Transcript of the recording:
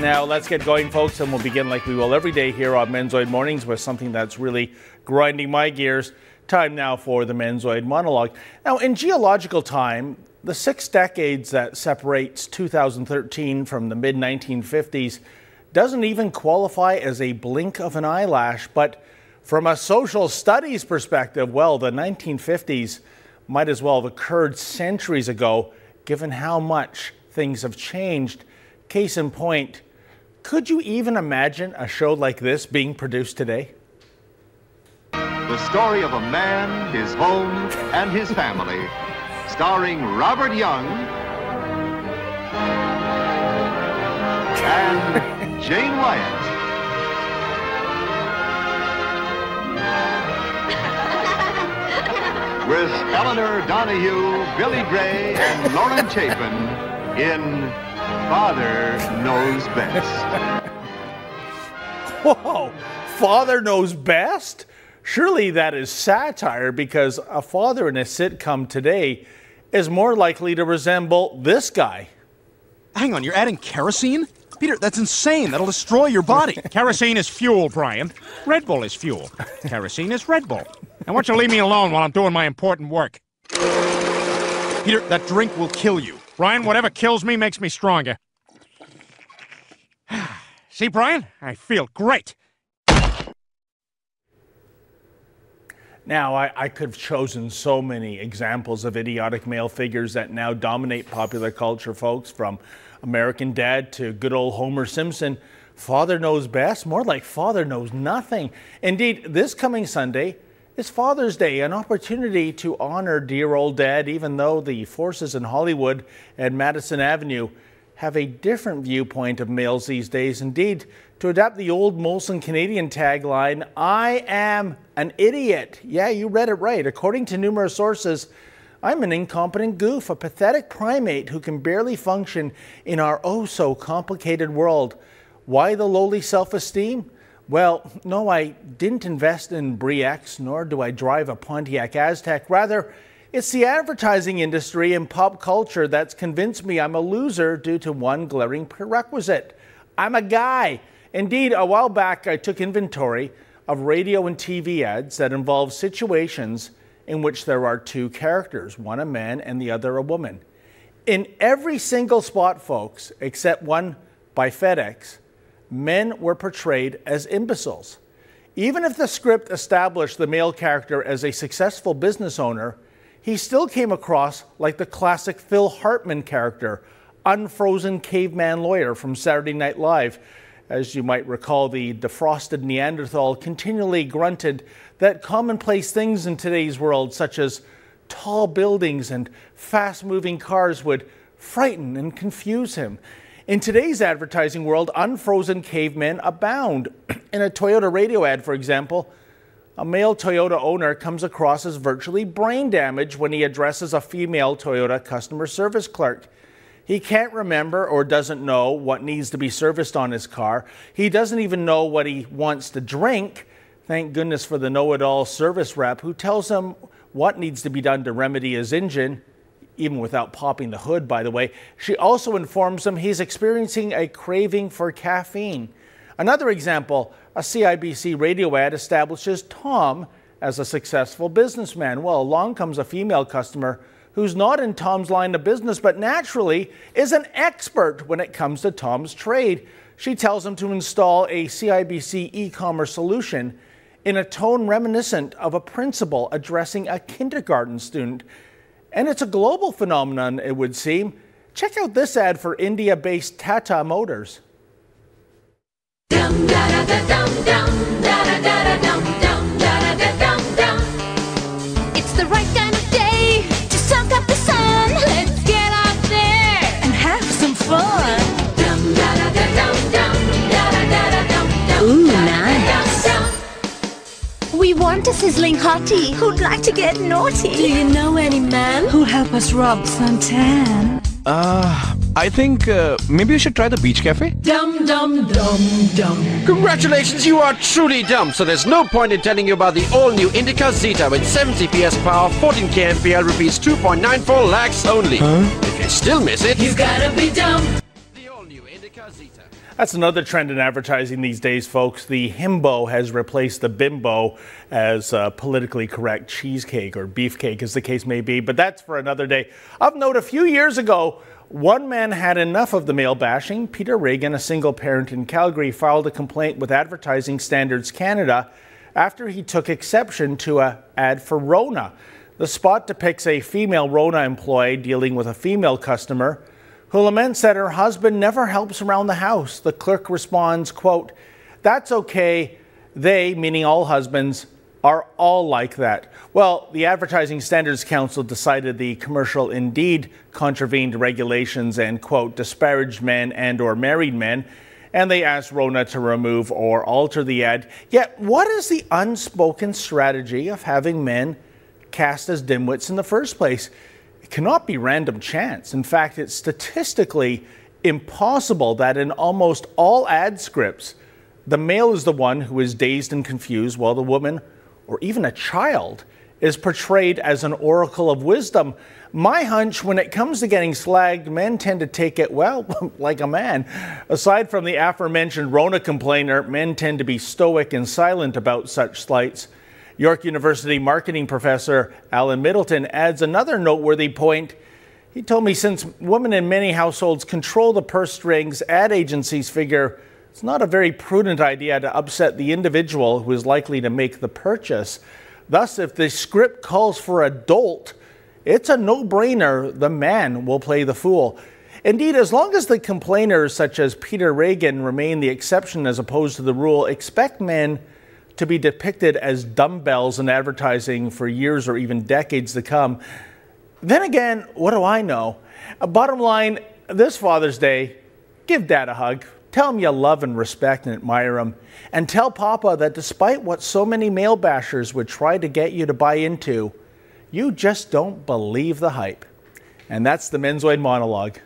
Now, let's get going, folks, and we'll begin like we will every day here on Menzoid Mornings with something that's really grinding my gears. Time now for the Menzoid monologue. Now, in geological time, the six decades that separates 2013 from the mid 1950s doesn't even qualify as a blink of an eyelash, but from a social studies perspective, well, the 1950s might as well have occurred centuries ago, given how much things have changed. Case in point, could you even imagine a show like this being produced today? The story of a man, his home, and his family, starring Robert Young and Jane Wyatt. With Elinor Donahue, Billy Gray, and Lauren Chapin in Father Knows Best. Whoa, Father Knows Best? Surely that is satire because a father in a sitcom today is more likely to resemble this guy. Hang on, you're adding kerosene? Peter, that's insane. That'll destroy your body. Kerosene is fuel, Brian. Red Bull is fuel. Kerosene is Red Bull. Now, why don't you leave me alone while I'm doing my important work? Peter, that drink will kill you. Brian, whatever kills me makes me stronger. See, Brian? I feel great. Now, I, I, could have chosen so many examples of idiotic male figures that now dominate popular culture, folks, from American Dad to good old Homer Simpson. Father knows best, more like father knows nothing. Indeed, this coming Sunday is Father's Day, an opportunity to honor dear old dad, even though the forces in Hollywood and Madison Avenue have a different viewpoint of males these days. Indeed, to adapt the old Molson Canadian tagline, I am an idiot. Yeah, you read it right. According to numerous sources, I'm an incompetent goof, a pathetic primate who can barely function in our oh so complicated world. Why the lowly self esteem? Well, no, I didn't invest in Bre-X, nor do I drive a Pontiac Aztek. Rather, it's the advertising industry and pop culture that's convinced me I'm a loser due to one glaring prerequisite. I'm a guy. Indeed, a while back I took inventory of radio and TV ads that involve situations in which there are two characters, one a man and the other a woman. In every single spot, folks, except one by FedEx, men were portrayed as imbeciles. Even if the script established the male character as a successful business owner, he still came across like the classic Phil Hartman character, unfrozen caveman lawyer from Saturday Night Live. As you might recall, the defrosted Neanderthal continually grunted that commonplace things in today's world, such as tall buildings and fast moving cars, would frighten and confuse him. In today's advertising world, unfrozen cavemen abound. In a Toyota radio ad, for example, a male Toyota owner comes across as virtually brain damaged when he addresses a female Toyota customer service clerk. He can't remember or doesn't know what needs to be serviced on his car. He doesn't even know what he wants to drink. Thank goodness for the know it all service rep who tells him what needs to be done to remedy his engine, even without popping the hood, by the way. She also informs him he's experiencing a craving for caffeine. Another example a CIBC radio ad establishes Tom as a successful businessman. Well, along comes a female customer who's not in Tom's line of business, but naturally is an expert when it comes to Tom's trade. She tells him to install a CIBC e commerce solution in a tone reminiscent of a principal addressing a kindergarten student. And it's a global phenomenon, it would seem. Check out this ad for India based Tata Motors. It's the right kind of day to soak up the sun. Let's get out there and have some fun. Ooh, nice. We want a sizzling hottie who'd like to get naughty. Do you know any help us rob suntan? Uh, I think uh, maybe you should try the beach cafe. Dum dum dum dum. Congratulations, you are truly dumb, so there's no point in telling you about the all-new Indica Xeta with 70 PS power, 14 kmpl, rupees 2.94 lakhs only. Huh? If you still miss it, You gotta be dumb. That's another trend in advertising these days, folks. The himbo has replaced the bimbo as a politically correct cheesecake or beefcake, as the case may be. But that's for another day. Of note, a few years ago, one man had enough of the male bashing. Peter Regan, a single parent in Calgary, filed a complaint with Advertising Standards Canada after he took exception to a ad for Rona. The spot depicts a female Rona employee dealing with a female customer who laments that her husband never helps around the house. The clerk responds, quote, that's okay. They, meaning all husbands, are all like that. Well, the Advertising Standards Council decided the commercial indeed contravened regulations and, quote, disparaged men and or married men, and they asked Rona to remove or alter the ad. Yet, what is the unspoken strategy of having men cast as dimwits in the first place? Cannot be random chance. In fact, it's statistically impossible that in almost all ad scripts, the male is the one who is dazed and confused while the woman or even a child is portrayed as an oracle of wisdom. My hunch when it comes to getting slagged, men tend to take it, well, like a man. Aside from the aforementioned Rona complainer, men tend to be stoic and silent about such slights. York University marketing professor Alan Middleton adds another noteworthy point. He told me since women in many households control the purse strings, ad agencies figure it's not a very prudent idea to upset the individual who is likely to make the purchase. Thus, if the script calls for a dolt, it's a no brainer the man will play the fool. Indeed, as long as the complainers, such as Peter Regan, remain the exception as opposed to the rule, expect men to be depicted as dumbbells in advertising for years or even decades to come. Then again, what do I know? Bottom line, this Father's Day, give dad a hug. Tell him you love and respect and admire him. And tell Papa that despite what so many male bashers would try to get you to buy into, you just don't believe the hype. And that's the Menzoid monologue.